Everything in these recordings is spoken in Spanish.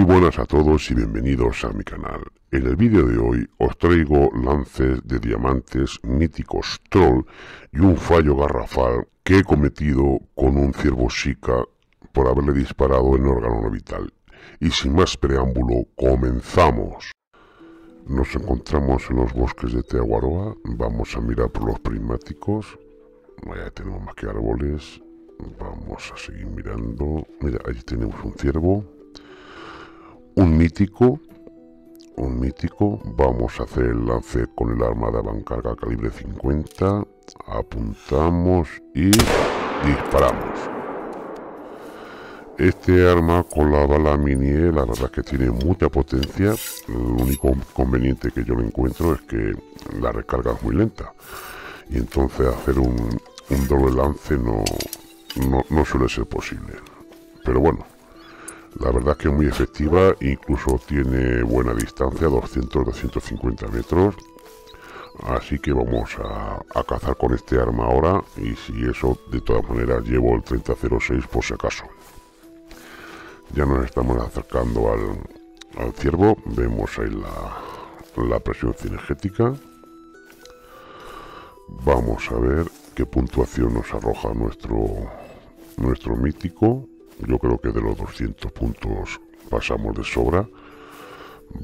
Muy buenas a todos y bienvenidos a mi canal. En el vídeo de hoy os traigo lances de diamantes míticos troll y un fallo garrafal que he cometido con un ciervo Shika por haberle disparado en órgano vital. Y sin más preámbulo, comenzamos. Nos encontramos en los bosques de Teaguaroa, vamos a mirar por los prismáticos, ya tenemos más que árboles, vamos a seguir mirando, mira, ahí tenemos un ciervo, un mítico, un mítico, vamos a hacer el lance con el arma de avancarga calibre 50, apuntamos y disparamos. Este arma con la bala mini, la verdad es que tiene mucha potencia. El único conveniente que yo le encuentro es que la recarga es muy lenta. Y entonces hacer un, doble lance no, no, suele ser posible. Pero bueno, la verdad que es muy efectiva, incluso tiene buena distancia, 200-250 metros. Así que vamos a, a, cazar con este arma ahora y si eso de todas maneras llevo el 3006 por si acaso. Ya nos estamos acercando al, ciervo. Vemos ahí la, la presión cinegética. Vamos a ver qué puntuación nos arroja nuestro, nuestro mítico. Yo creo que de los 200 puntos pasamos de sobra.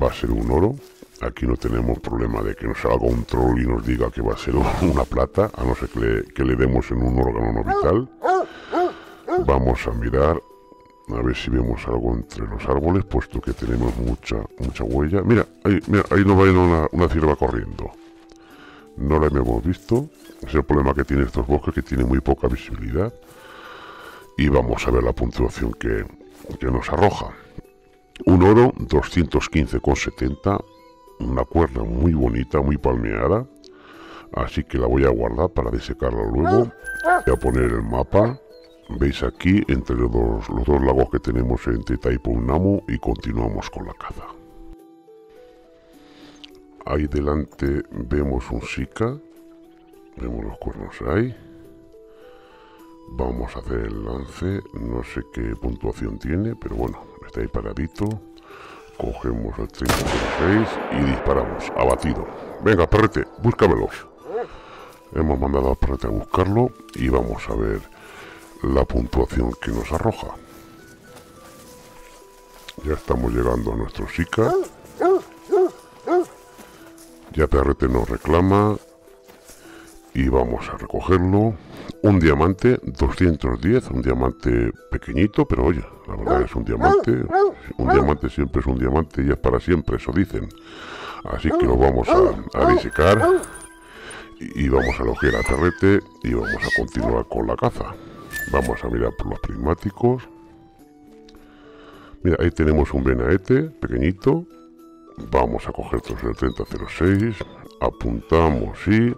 Va a ser un oro. Aquí no tenemos problema de que nos haga un troll y nos diga que va a ser una plata, a no ser que le, demos en un órgano no vital. Vamos a mirar a ver si vemos algo entre los árboles, puesto que tenemos mucha mucha huella. Mira, ahí, mira, ahí nos va una, una cierva corriendo. No la hemos visto. Es el problema que tiene estos bosques, que tiene muy poca visibilidad. Y vamos a ver la puntuación que, que nos arroja. Un oro, 215,70. Una cuerda muy bonita, muy palmeada. Así que la voy a guardar para disecarla luego. Voy a poner el mapa Veis aquí entre los dos, los dos lagos que tenemos entre Taipo y Namu y continuamos con la caza. Ahí delante vemos un Sika, vemos los cuernos ahí. Vamos a hacer el lance, no sé qué puntuación tiene, pero bueno, está ahí paradito. Cogemos el 36 y disparamos, abatido. Venga, perrete, búscamelos. Hemos mandado a perrete a buscarlo y vamos a ver la puntuación que nos arroja. Ya estamos llegando a nuestro SICA. Ya PRT nos reclama. Y vamos a recogerlo. Un diamante, 210, un diamante pequeñito, pero oye, la verdad es un diamante. Un diamante siempre es un diamante y es para siempre, eso dicen. Así que lo vamos a, a disecar. Y vamos a loger a Terrete y vamos a continuar con la caza. Vamos a mirar por los prismáticos. Mira, ahí tenemos un Benaete pequeñito. Vamos a coger el 3006. Apuntamos y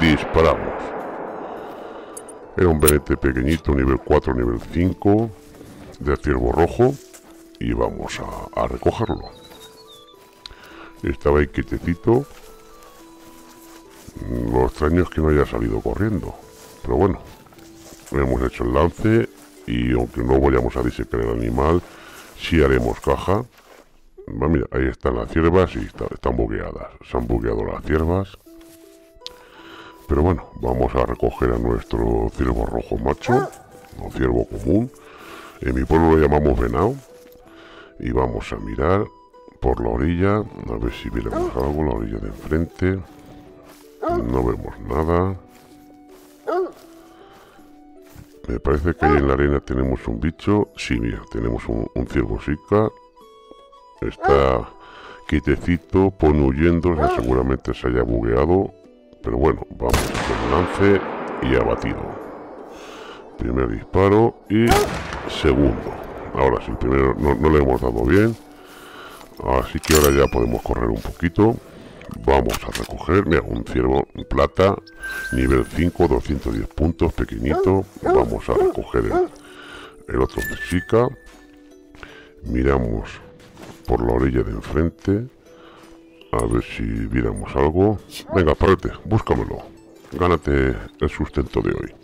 disparamos. Era un Benete pequeñito, nivel 4, nivel 5, de ciervo rojo. Y vamos a, recogerlo. Estaba ahí quietecito. Lo extraño es que no haya salido corriendo. Pero bueno, hemos hecho el lance y aunque no vayamos a disecar el animal, si haremos caja. mira, ahí están las ciervas y están bugueadas. Se han bugueado las ciervas. Pero bueno, vamos a recoger a nuestro ciervo rojo macho, o ciervo común. En mi pueblo lo llamamos venado. Y vamos a mirar por la orilla, a ver si vemos algo, la orilla de enfrente. No vemos nada. Me parece que ahí en la arena tenemos un bicho. Sí, mira, tenemos un, ciervo sica. Está quitecito, pone huyendo, seguramente se haya bugueado. Pero bueno, vamos el lance y abatido. Primer disparo y segundo. Ahora sí, primero no, le hemos dado bien. Así que ahora ya podemos correr un poquito. Vamos a recoger, mira, un ciervo plata, nivel 5, 210 puntos, pequeñito. Vamos a recoger el, otro de chica. Miramos por la orilla de enfrente. A ver si viéramos algo. Venga, perrete, búscamelo. Gánate el sustento de hoy.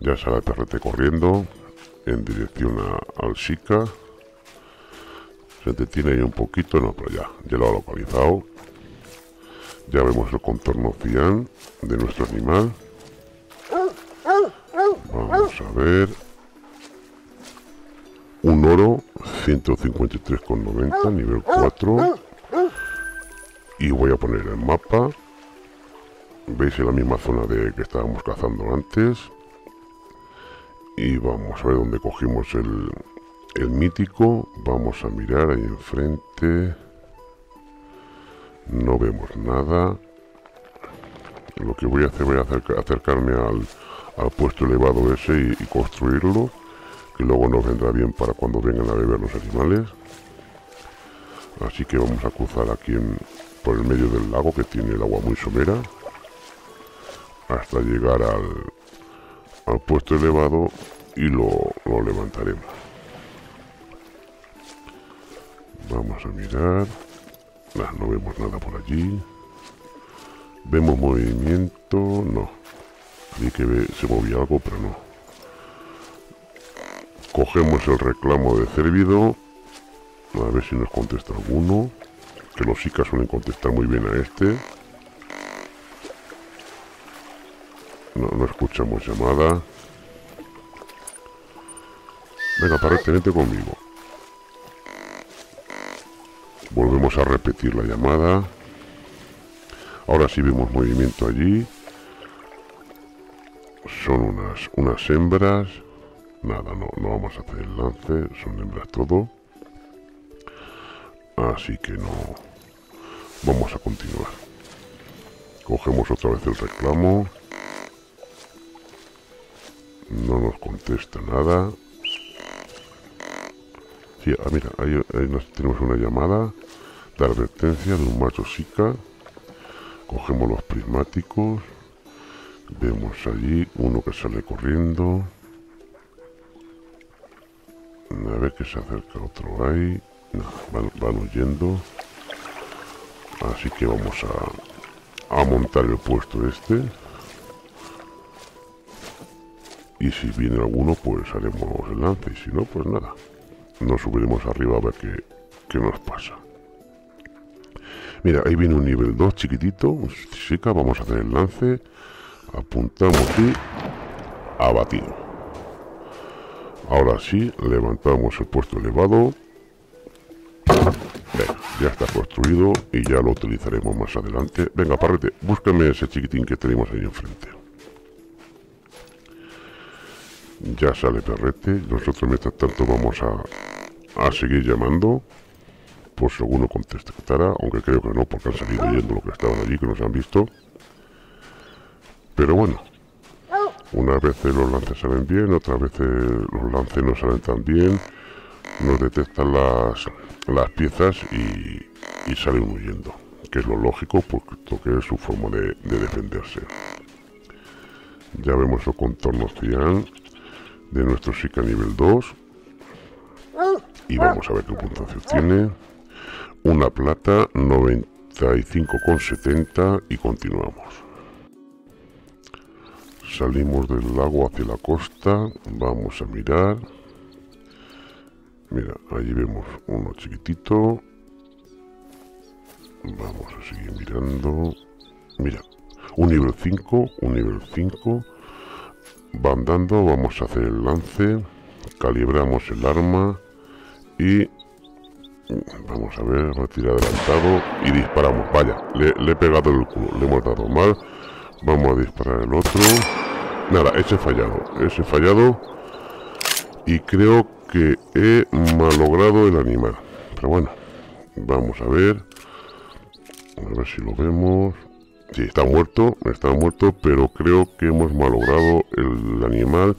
Ya sale el perrete corriendo en dirección al Chica. Se detiene ahí un poquito, no, pero ya, ya lo ha localizado. Ya vemos el contorno cian de nuestro animal. Vamos a ver. Un oro, 153,90, nivel 4. Y voy a poner el mapa. Veis en la misma zona de que estábamos cazando antes. Y vamos a ver dónde cogimos el, el mítico. Vamos a mirar ahí enfrente. No vemos nada. Lo que voy a hacer, voy a acercarme al, al puesto elevado ese y, construirlo. Que luego nos vendrá bien para cuando vengan a beber los animales. Así que vamos a cruzar aquí por el medio del lago que tiene el agua muy somera. Hasta llegar al, al puesto elevado y lo, lo levantaremos. Vamos a mirar. no vemos nada por allí. Vemos movimiento. No. Vi que se movía algo, pero no. Cogemos el reclamo de Cervido. A ver si nos contesta alguno. Que los chicas suelen contestar muy bien a este. No, escuchamos llamada. Venga, para tenete conmigo. Volvemos a repetir la llamada. Ahora sí vemos movimiento allí. Son unas, unas hembras. Nada, no, no vamos a hacer el lance. Son hembras todo. Así que no. Vamos a continuar. Cogemos otra vez el reclamo. No nos contesta nada. Sí, ah, mira, ahí, tenemos una llamada de advertencia de un macho chica. Cogemos los prismáticos. Vemos allí uno que sale corriendo. A ver que se acerca otro ahí. No, van, huyendo. Así que vamos a, a montar el puesto este. Y si viene alguno, pues haremos el lance. Y si no, pues nada nos subiremos arriba a ver qué, nos pasa. Mira, ahí viene un nivel 2 chiquitito, chica, vamos a hacer el lance, apuntamos y abatido. Ahora sí, levantamos el puesto elevado. Ya está construido y ya lo utilizaremos más adelante. Venga, parrete, búscame ese chiquitín que tenemos ahí enfrente. Ya sale perrete. Nosotros mientras tanto vamos a, a seguir llamando. Por si alguno contestara. Aunque creo que no, porque han salido yendo lo que estaban allí, que nos han visto. Pero bueno. Unas veces los lances salen bien, otras veces los lances no salen tan bien. Nos detectan las, las piezas y, y salen huyendo. Que es lo lógico, porque es su forma de, de defenderse. Ya vemos el contorno cian de nuestro Sika nivel 2. Y vamos a ver qué puntuación tiene. Una plata, 95,70 y continuamos. Salimos del lago hacia la costa. Vamos a mirar. Mira, allí vemos uno chiquitito. Vamos a seguir mirando. Mira, un nivel 5, un nivel 5 van dando, vamos a hacer el lance, calibramos el arma y vamos a ver, retirar adelantado y disparamos, vaya, le, he pegado el culo, le hemos dado mal, vamos a disparar el otro, nada, ese fallado, ese fallado. Y creo que he malogrado el animal, pero bueno, vamos a ver, a ver si lo vemos, Sí, está muerto, está muerto, pero creo que hemos malogrado el animal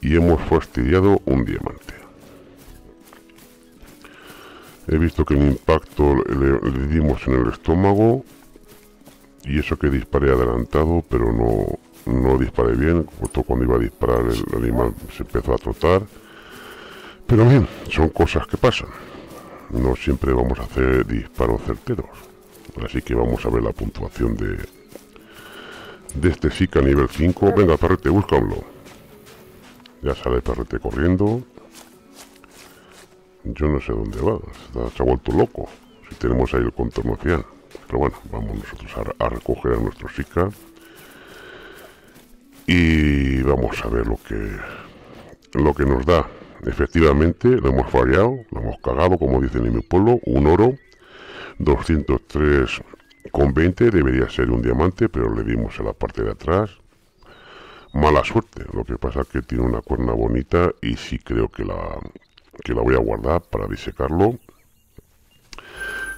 y hemos fastidiado un diamante. He visto que el impacto le, dimos en el estómago y eso que disparé adelantado, pero no, no disparé bien. Justo cuando iba a disparar el animal se empezó a trotar. Pero bien, son cosas que pasan. No siempre vamos a hacer disparos certeros. Así que vamos a ver la puntuación de, de este SICA nivel 5. Venga, perrete, búscalo. Ya sale perrete corriendo. Yo no sé dónde va. Se ha vuelto loco. Si tenemos ahí el contorno 100. Pero bueno, vamos nosotros a, recoger a nuestro Sika. Y vamos a ver lo que lo que nos da. Efectivamente, lo hemos fallado, lo hemos cagado, como dicen en mi pueblo, un oro, 203,20, debería ser un diamante, pero le dimos a la parte de atrás. Mala suerte, lo que pasa es que tiene una cuerna bonita y sí creo que la, que la voy a guardar para disecarlo.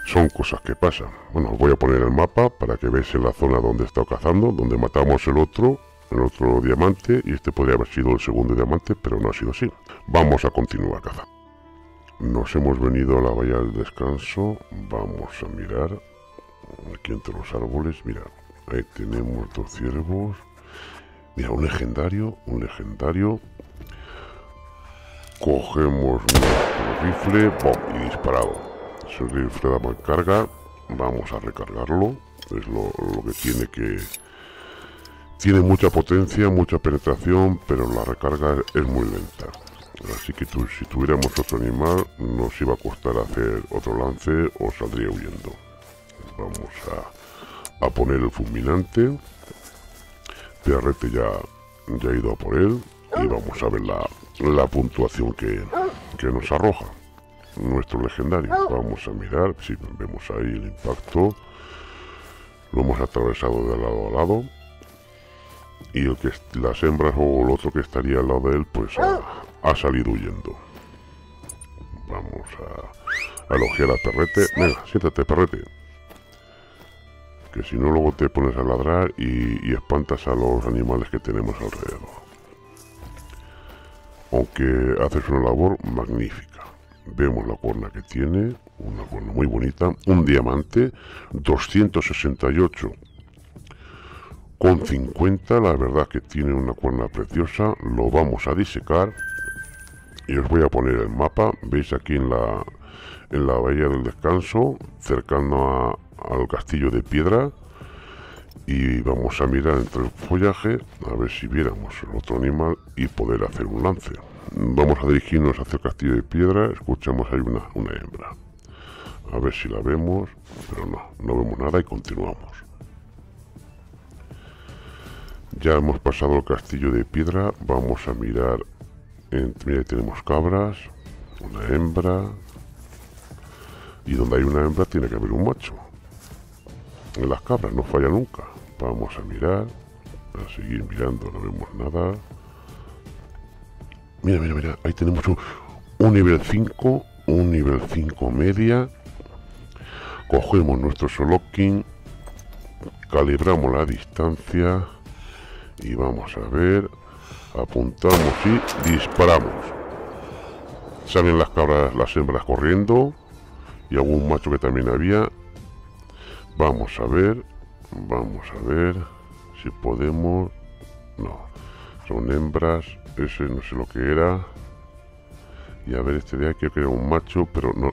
Son cosas que pasan. Bueno, os voy a poner el mapa para que veáis en la zona donde he cazando, donde matamos el otro el otro diamante y este podría haber sido el segundo diamante, pero no ha sido así. Vamos a continuar cazando. Nos hemos venido a la bahía del descanso. Vamos a mirar aquí entre los árboles. Mira, ahí tenemos dos ciervos. Mira, un legendario, un legendario. Cogemos nuestro rifle y disparado. Si el rifle da carga, vamos a recargarlo. Es lo que tiene que, tiene mucha potencia, mucha penetración, pero la recarga es muy lenta. Así que si tuviéramos otro animal, nos iba a costar hacer otro lance o saldría huyendo. Vamos a, poner el fulminante. Perrete ya, ya ha ido a por él. Y vamos a ver la, puntuación que, que nos arroja. Nuestro legendario. Vamos a mirar. Si vemos ahí el impacto. Lo hemos atravesado de lado a lado y el que las hembras o el otro que estaría al lado de él pues ha, salido huyendo. Vamos a, elogiar a Perrete. Venga, siéntate Perrete. Que si no luego te pones a ladrar y, espantas a los animales que tenemos alrededor. Aunque haces una labor magnífica. Vemos la cuerna que tiene una cuerna muy bonita un diamante 268 con 50 la verdad que tiene una cuerna preciosa lo vamos a disecar. Y os voy a poner el mapa veis aquí en la en la bahía del descanso cercano al castillo de piedra. Y vamos a mirar entre el follaje a ver si viéramos el otro animal y poder hacer un lance. Vamos a dirigirnos hacia el castillo de piedra escuchamos ahí una, una hembra. A ver si la vemos pero no, no vemos nada y continuamos ya hemos pasado el castillo de piedra. Vamos a mirar. Mira, tenemos cabras. Una hembra. Y donde hay una hembra tiene que haber un macho. En las cabras no falla nunca. Vamos a mirar. A seguir mirando, no vemos nada. Mira, mira, mira. Ahí tenemos un, nivel 5. Un nivel 5 media. Cogemos nuestro solokin. Calibramos la distancia y vamos a ver. Apuntamos y disparamos. Salen las cabras las hembras corriendo. Y algún macho que también había. Vamos a ver. Vamos a ver si podemos. No. Son hembras. Ese no sé lo que era. Y a ver este de aquí que era un macho pero no,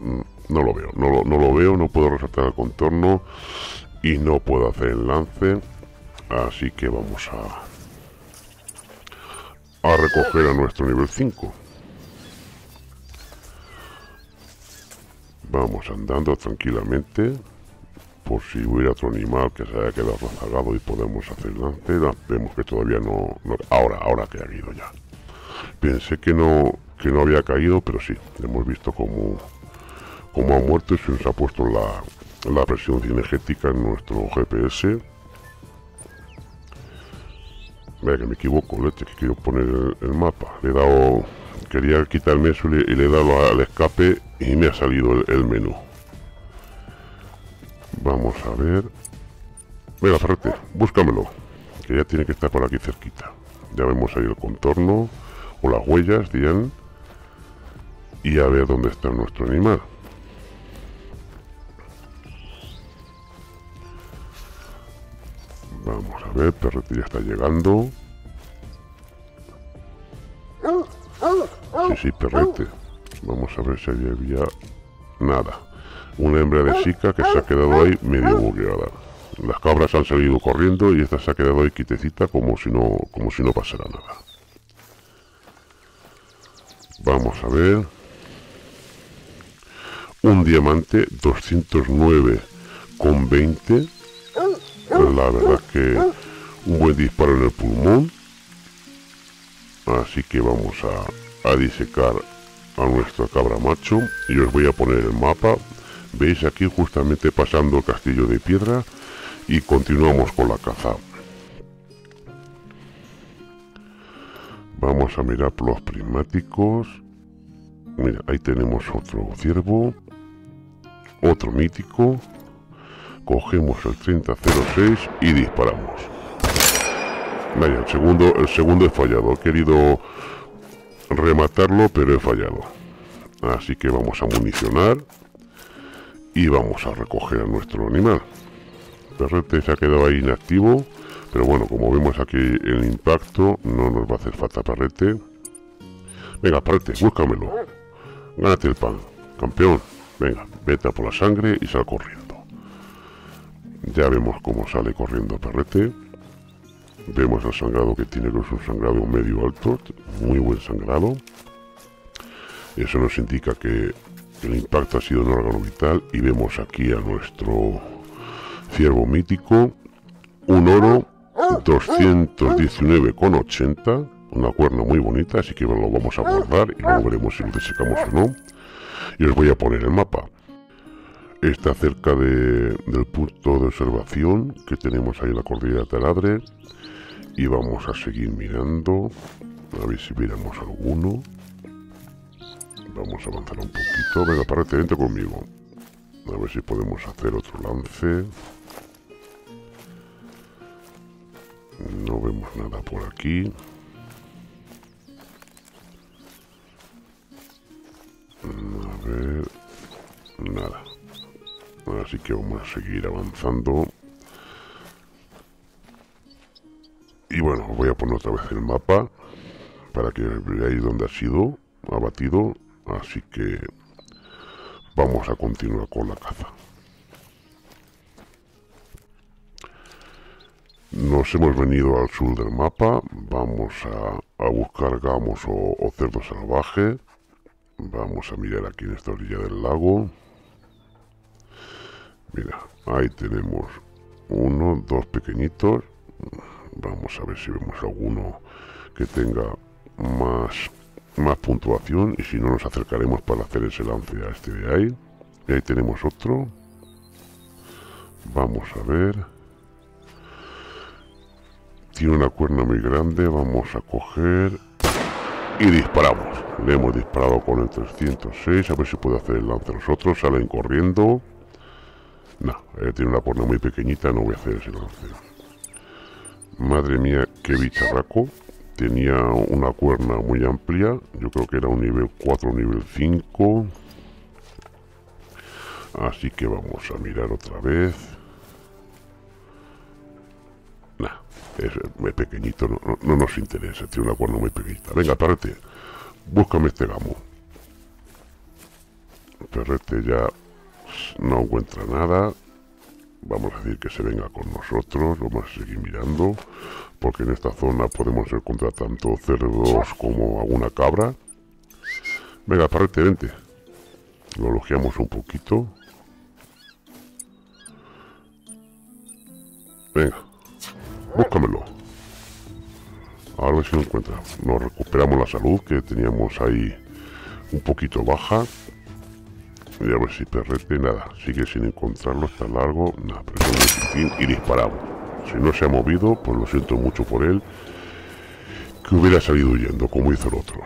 no, lo veo. No lo, no lo veo no puedo resaltar el contorno. Y no puedo hacer el lance. Así que vamos a a recoger a nuestro nivel 5. Vamos andando tranquilamente. Por si hubiera otro animal que se haya quedado rezagado y podemos hacer lance. Vemos que todavía no, Ahora, ahora que ha ido ya. Pensé que no, que no había caído, pero sí. Hemos visto cómo, cómo ha muerto y se nos ha puesto la, la presión cinegética en nuestro GPS Que me equivoco, leche, que quiero poner el, mapa. Le he dado... Quería quitarme eso y le, he dado al escape y me ha salido el, menú. Vamos a ver... Venga, Ferrete, búscamelo. Que ya tiene que estar por aquí cerquita. Ya vemos ahí el contorno o las huellas, dirán. Y a ver dónde está nuestro animal. Ver, perrete ya está llegando. Sí, sí, perrete. Vamos a ver si había nada. Una hembra de chica que se ha quedado ahí medio bugueada. Las cabras han salido corriendo y esta se ha quedado ahí quitecita como si no, como si no pasara nada. Vamos a ver. un diamante 209 con 20 la verdad que un buen disparo en el pulmón. Así que vamos a, a disecar a nuestra cabra macho. Y os voy a poner el mapa. Veis aquí justamente pasando el castillo de piedra y continuamos con la caza. Vamos a mirar los prismáticos. Mira ahí tenemos otro ciervo. Otro mítico. Cogemos el 3006 y disparamos vaya el segundo el segundo he fallado. He querido rematarlo pero he fallado. Así que vamos a municionar y vamos a recoger a nuestro animal. Perrete se ha quedado ahí inactivo pero bueno como vemos aquí el impacto no nos va a hacer falta perrete. Venga perrete búscamelo. Gánate el pan campeón. Venga vete a por la sangre y sal corriendo. Ya vemos cómo sale corriendo perrete vemos el sangrado que tiene que es un sangrado medio alto muy buen sangrado. Eso nos indica que el impacto ha sido en órgano vital y vemos aquí a nuestro ciervo mítico un oro 219,80 una cuerna muy bonita así que lo vamos a guardar y luego veremos si lo desecamos o no. Y os voy a poner el mapa. Está cerca del punto de observación que tenemos ahí en la cordillera de Taladre y vamos a seguir mirando a ver si miramos alguno. Vamos a avanzar un poquito. Venga párate, vente conmigo. A ver si podemos hacer otro lance. No vemos nada por aquí. A ver nada. Así que vamos a seguir avanzando y bueno voy a poner otra vez el mapa para que veáis dónde ha sido abatido así que vamos a continuar con la caza nos hemos venido al sur del mapa vamos a, buscar gamos o, o cerdo salvaje vamos a mirar aquí en esta orilla del lago Mira, ahí tenemos uno, dos pequeñitos. Vamos a ver si vemos alguno que tenga más, más puntuación y si no nos acercaremos para hacer ese lance a este de ahí. Y ahí tenemos otro. Vamos a ver. Tiene una cuerna muy grande, vamos a coger y disparamos. Le hemos disparado con el 306, a ver si puede hacer el lance nosotros. Salen corriendo. No, eh, tiene una porna muy pequeñita, no voy a hacer ese lance. Madre mía, qué bicharraco. Tenía una cuerna muy amplia. Yo creo que era un nivel 4, nivel 5. Así que vamos a mirar otra vez. Nah, es muy pequeñito, no, nos interesa. Tiene una cuerna muy pequeñita. Venga, perrete, búscame este gamo. Perrete ya no encuentra nada vamos a decir que se venga con nosotros vamos a seguir mirando porque en esta zona podemos encontrar tanto cerdos como alguna cabra. Venga parrete vente. Lo elogiamos un poquito. Venga búscamelo. A ver si lo encuentra. Nos recuperamos la salud que teníamos ahí un poquito baja y a ver si perrete, nada, sigue sin encontrarlo, está largo, nada, y disparamos. Si no se ha movido, pues lo siento mucho por él, que hubiera salido huyendo, como hizo el otro.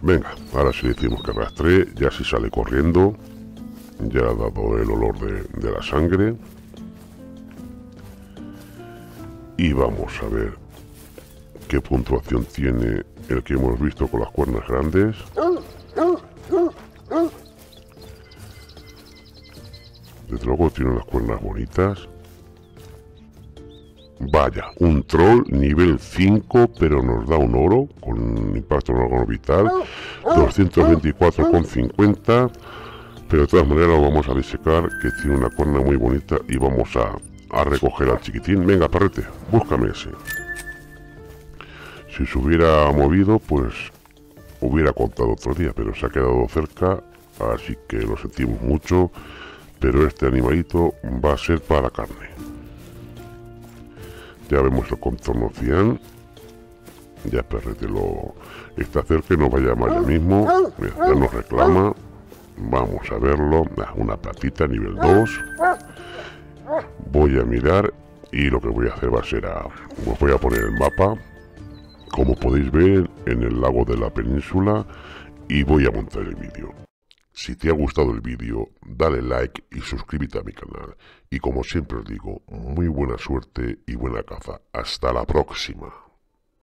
Venga, ahora si decimos que arrastre, ya si sale corriendo, ya ha dado el olor de, de la sangre. Y vamos a ver qué puntuación tiene el que hemos visto con las cuernas grandes. Desde luego tiene las cuernas bonitas. Vaya, un troll nivel 5, pero nos da un oro con impacto en órgano vital. 224,50. Pero de todas maneras lo vamos a disecar, que tiene una cuerna muy bonita y vamos a, a recoger al chiquitín. Venga, parrete, búscame ese. Si se hubiera movido, pues hubiera contado otro día, pero se ha quedado cerca así que lo sentimos mucho, pero este animalito va a ser para carne. Ya vemos el contorno cian, ya perrete lo está cerca y nos va a llamar mismo, ya nos reclama, vamos a verlo, ah, una patita nivel 2, voy a mirar y lo que voy a hacer va a ser a, os voy a poner el mapa. Como podéis ver en el lago de la península y voy a montar el vídeo. Si te ha gustado el vídeo, dale like y suscríbete a mi canal. Y como siempre os digo, muy buena suerte y buena caza. Hasta la próxima.